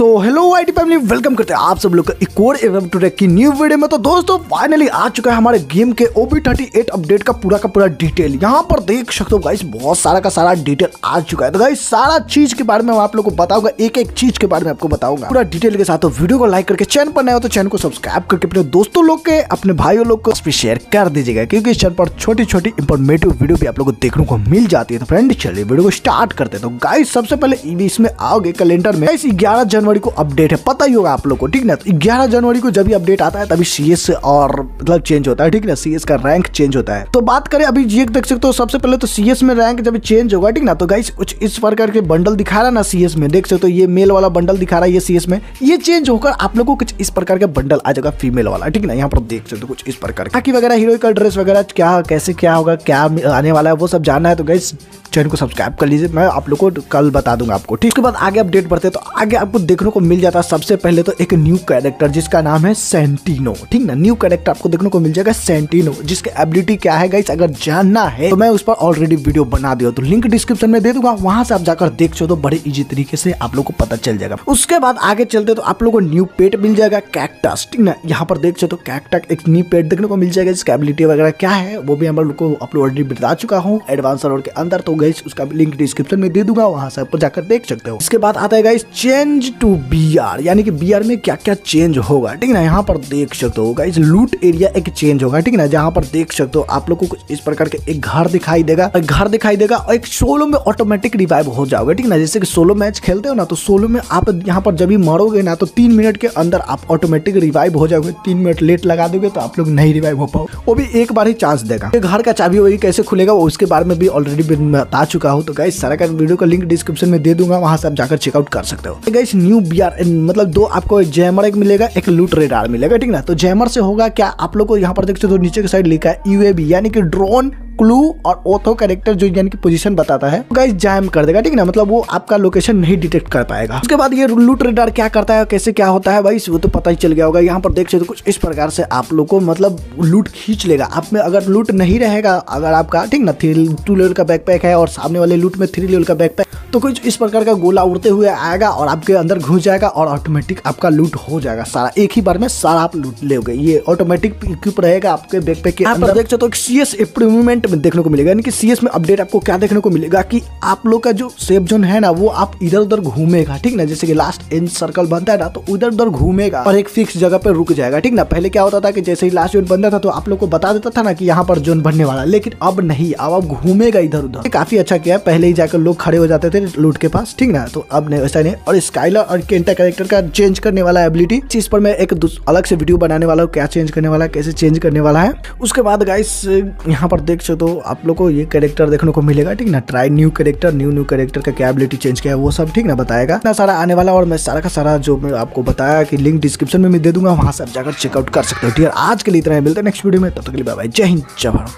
तो hello IT family welcome करते हैं आप सब लोग का एक और एवं टुडे की न्यू वीडियो में। तो दोस्तों फाइनली आ चुका है हमारे गेम के ओबी थर्टी एट अपडेट का पूरा का पूरा डिटेल यहाँ पर देख सकते हो गाइस बहुत सारा का सारा डिटेल आ चुका है। तो गाइस सारा चीज़ के बारे में आप लोग को बताऊँगा एक एक चीज़ के बारे में आपको बताऊँगा। पूरा डिटेल के साथ तो वीडियो को लाइक करके चैनल पर नए हो तो चैनल को सब्सक्राइब करके अपने दोस्तों लोग के, अपने भाइयों लोग को शेयर कर दीजिएगा, क्योंकि इस चैनल पर छोटी छोटी इंफॉर्मेटिव वीडियो भी आप लोग को देखने को मिल जाती है। तो फ्रेंड चलिए वीडियो को स्टार्ट करते हैं। तो गाइस सबसे पहले इसमें आओगे कैलेंडर में। ग्यारह जनवरी को अपडेट है, पता ही होगा आप लोग को, ठीक ना? तो ग्यारह जनवरी को जब भी अपडेट आता है, तभी सीएस और मतलब चेंज होता है, ठीक ना? सीएस का रैंक चेंज होता है। तो बात करें, अभी ये देख सकते हो, सबसे पहले तो सीएस में रैंक जब चेंज होगा, ठीक ना? तो गाइस कुछ इस प्रकार के बंडल दिखा रहा ना सीएस में, देख सकते हो, ये मेल वाला बंडल दिखा रहा है ये सी में। ये चेंज होकर आप लोग को कुछ इस प्रकार के बंडल आ जाएगा फीमेल वाला, ठीक ना? यहाँ पर देख सकते हो, कुछ इस प्रकार बाकी वगैरह हीरो का ड्रेस वगैरह क्या, कैसे क्या होगा, क्या आने वाला है, वो सब जानना है तो गाइस चैनल को सब्सक्राइब कर लीजिए। मैं आप लोग को कल बता दूँगा आपको, ठीक? उसके बाद आगे अपडेट बढ़ते तो आगे आपको देखने को मिल जाता है सबसे पहले तो एक न्यू कैरेक्टर जिसका नाम है सेंटिनो ठीक ना? न्यू कैरेक्टर आपको देखने को मिल जाएगा सेंटिनो जिसकी एबिलिटी क्या है गाइस अगर जानना है तो मैं उस पर ऑलरेडी वीडियो बना दिया तो लिंक डिस्क्रिप्शन में दे दूँगा, वहाँ से आप जाकर देख सो तो बड़े इजी तरीके से आप लोग को पता चल जाएगा। उसके बाद आगे चलते तो आप लोग को न्यू पेट मिल जाएगा कैक्टस ठीक ना? यहाँ पर देख सो तो कैक्टस एक न्यू पेट देखने को मिल जाएगा, जिसका एबिलिटी वगैरह क्या है, वो भी हम लोग को अपलोड ऑलरेडी बता चुका हूँ। एडवांस रोड के अंदर तो गई उसका लिंक डिस्क्रिप्शन में दे दूँगा, वहाँ से आप जाकर देख सकते हो। इसके बाद आता है गाइस चेंज टू बी यानी कि बीआर में क्या क्या चेंज होगा, ठीक है ना? यहाँ पर देख सकते हो गाइस लूट एरिया एक चेंज होगा, ठीक है ना? जहाँ पर देख सकते हो, आप लोग को कुछ इस प्रकार के एक घर दिखाई देगा घर दिखाई देगा और एक सोलो में ऑटोमेटिक रिवाइव हो जाओगे, ठीक है ना? जैसे कि सोलो मैच खेलते हो ना तो सोलो में आप यहाँ पर जब भी मरोगे ना तो तीन मिनट के अंदर आप ऑटोमेटिक रिवाइव हो जाओगे, तीन मिनट लेट लगा दोगे तो आप लोग नहीं रिवाइव हो पाओ वो भी एक बार ही चांस देगा। घर का चाबी वही कैसे खुलेगा, वो उसके बारे में भी ऑलरेडी बता चुका हूँ तो गाइस सारा का वीडियो का लिंक डिस्क्रिप्शन में दे दूँगा, वहाँ से आप जाकर चेकआउट कर सकते हो। गाइस न्यू बी मतलब दो आपको जैमर एक मिलेगा, एक लूट रेडार मिलेगा, ठीक ना? तो जैमर से होगा क्या? आप लोग को यहाँ पर देख सकते हो नीचे की साइड लिखा है यूएबी यानी कि ड्रोन क्लू और ओथो कैरेक्टर जो यानी कि पोजीशन बताता है गाइस जैम कर देगा, ठीक ना? मतलब वो आपका लोकेशन नहीं डिटेक्ट कर पाएगा। उसके बाद ये लूट रेडार क्या करता है, कैसे क्या होता है, भाई, वो तो पता ही चल गया होगा। यहाँ पर देख सकते कुछ इस प्रकार से आप लोग को मतलब लूट खींच लेगा। आप में अगर लूट नहीं रहेगा, अगर आपका, ठीक ना? थ्री टू लेवल का बैकपैक है और सामने वाले लूट में थ्री लेवल का बैकपैक तो कुछ इस प्रकार का गोला उड़ते हुए आएगा और आपके अंदर घुस जाएगा और ऑटोमेटिक आपका लूट हो जाएगा। सारा एक ही बार में सारा आप लूट ले ये ऑटोमेटिक इक्विप रहेगा आपके बैकपैक के अंदर। देख सकते हो सी एस इंप्रूवमेंट में देखने को मिलेगा। यानी कि सी एस में अपडेट आपको क्या देखने को मिलेगा कि आप लोग का जो सेफ़ जोन है ना वो आप इधर उधर घूमेगा ठीक ना? जैसे कि लास्ट एंड सर्कल बनता है ना तो उधर उधर घूमेगा और एक फिक्स जगह पे रुक जाएगा ठीक ना? पहले क्या होता था कि जैसे ही लास्ट जोन बनता था तो आप लोग को बता देता था ना कि यहाँ पर जोन बनने वाला लेकिन अब नहीं अब अब घूमेगा इधर उधर। काफ़ी अच्छा किया पहले ही जाकर लोग खड़े हो जाते थे लूट के पास, ठीक ना? तो अब नहीं वैसा नहीं और स्काइलर और केंटा कैरेक्टर का चेंज करने वाला एबिलिटी चीज़ पर मैं एक अलग से वीडियो बनाने वाला हूँ, क्या चेंज करने वाला है, कैसे चेंज करने वाला है। उसके बाद गाइस यहाँ पर देख सकते हो, आप लोग को ये कैरेक्टर देखने को मिलेगा, ठीक ना? Try new character new new character का क्या एबिलिटी चेंज किया है, वो सब, ठीक ना? बताएगा। इतना सारा आने वाला और मैं सारा का सारा जो मैं आपको बताया कि लिंक डिस्क्रिप्शन में मैं दे दूँगा, वहाँ से आप जाकर चेकआउट कर सकते हो, ठीक है? आज के लिए इतना मिलते हैं नेक्स्ट वीडियो में, तब तक के लिए बाय जय हिंद, जय भारत।